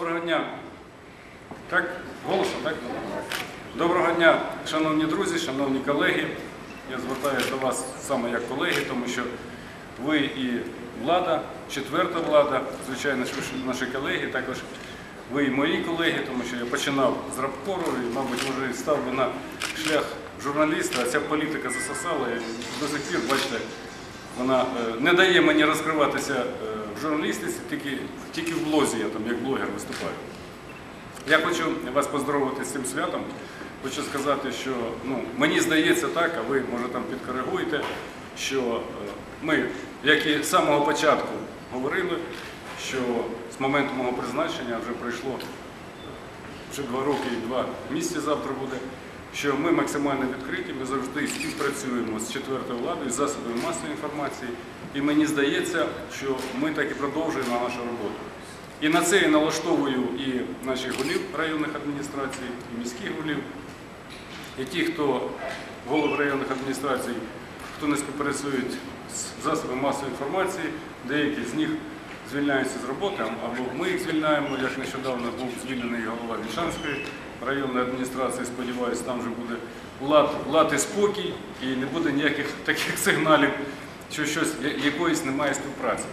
Доброго дня. Так, голосно, так? Доброго дня, шановні друзі, шановні колеги. Я звертаюся до вас саме як колеги, тому що ви і влада, четверта влада, звичайно, наші колеги, також ви і мої колеги, тому що я починав з рабкору і, мабуть, вже став би на шлях журналіста, а ця політика засосала і до сих пір, бачите, вона е, не дає мені розкриватися е, в журналістиці, тільки, тільки в блозі я там як блогер виступаю. Я хочу вас поздоровити з цим святом. Хочу сказати, що ну, мені здається так, а ви може там підкоригуєте, що е, ми, як і з самого початку говорили, що з моменту мого призначення вже пройшло вже два роки і два місяці завтра буде, що ми максимально відкриті, ми завжди співпрацюємо з четвертою владою, з засобами масової інформації. І мені здається, що ми так і продовжуємо нашу роботу. І на це я налаштовую і наших голів районних адміністрацій, і міських голів, і ті, хто голов районних адміністрацій, хто не співпрацюють з засобами масової інформації, деякі з них звільняються з роботи, або ми їх звільняємо, як нещодавно був звільнений голова Вільшанської районної адміністрації. Сподіваюся, там вже буде лад, лад і спокій, і не буде ніяких таких сигналів, що щось якоїсь немає співпраці.